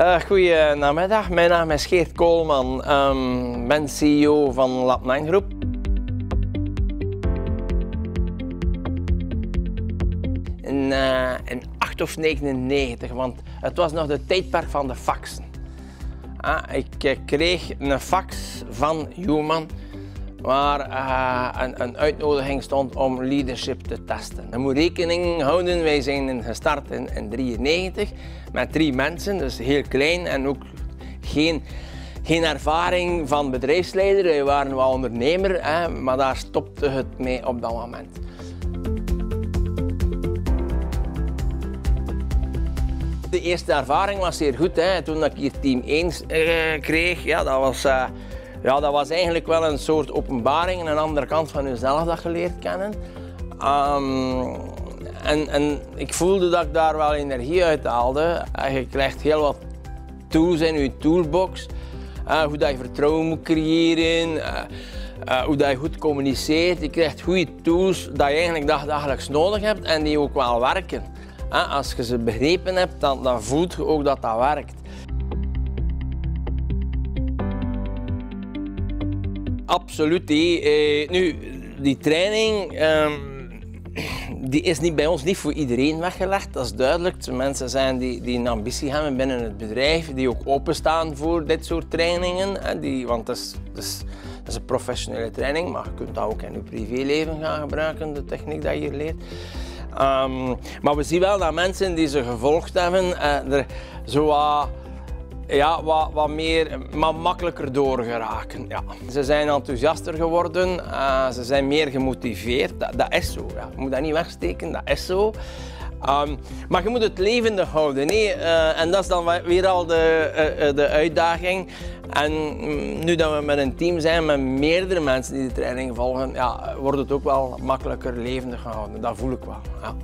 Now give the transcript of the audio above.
Uh, goedenamiddag, mijn naam is Geert Koolman. Um, ben CEO van Lab9 Groep. In, uh, in 8 of 99, want het was nog de tijdperk van de faxen. Uh, ik kreeg een fax van Human waar uh, een, een, uitnodiging stond om leadership te testen. Je moet rekening houden, wij zijn gestart in 1993 met drie mensen, dus heel klein en ook geen, geen ervaring van bedrijfsleider. Wij waren wel ondernemer, hè, maar daar stopte het mee op dat moment. De eerste ervaring was zeer goed. Hè. Toen ik hier team 1 uh, kreeg, ja, dat was... Uh, ja, dat was eigenlijk wel een soort openbaring, een andere kant van jezelf dat je leert kennen. Um, en, en, ik voelde dat ik daar wel energie uit haalde. Je krijgt heel wat tools in je toolbox. Uh, hoe dat je vertrouwen moet creëren, uh, uh, hoe dat je goed communiceert. Je krijgt goede tools dat je eigenlijk dagelijks nodig hebt en die ook wel werken. als je ze begrepen hebt, dan, dan voelt je ook dat dat werkt. Absoluut. Eh, nu, die training ehm, die is niet bij ons niet voor iedereen weggelegd, dat is duidelijk. Mensen zijn die, die een ambitie hebben binnen het bedrijf, die ook openstaan voor dit soort trainingen. Hè, die, want dat is, is, een professionele training, maar je kunt dat ook in je privéleven gaan gebruiken, de techniek die je leert. Um, maar we zien wel dat mensen die ze gevolgd hebben, uh, er zo wat ja, wat, wat meer, maar makkelijker doorgeraken. Ja. Ze zijn enthousiaster geworden, uh, ze zijn meer gemotiveerd. Dat, dat is zo. Ja. Je moet dat niet wegsteken, dat is zo. Um, maar je moet het levendig houden. Nee? Uh, en dat is dan weer al de, uh, de uitdaging. En mm, nu dat we met een team zijn met meerdere mensen die de training volgen, ja, wordt het ook wel makkelijker levendig gehouden. Dat voel ik wel. Ja.